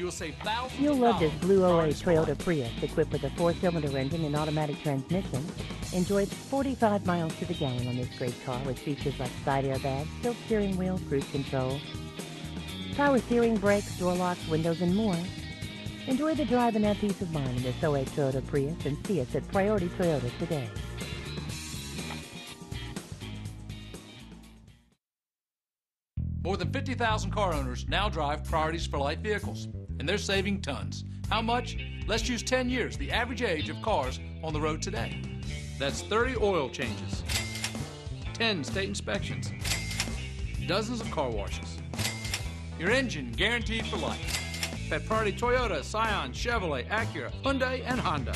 You'll save thousands You'll love this Blue OA Toyota Prius equipped with a four-cylinder engine and automatic transmission. Enjoy 45 miles to the gallon on this great car with features like side airbags, tilt steering wheel, cruise control, power steering, brakes, door locks, windows, and more. Enjoy the drive and have peace of mind in this OA Toyota Prius and see us at Priority Toyota today. More than 50,000 car owners now drive Priorities for Life vehicles, and they're saving tons. How much? Let's use 10 years, the average age of cars on the road today. That's 30 oil changes, 10 state inspections, dozens of car washes. Your engine guaranteed for life. At Priority Toyota, Scion, Chevrolet, Acura, Hyundai, and Honda.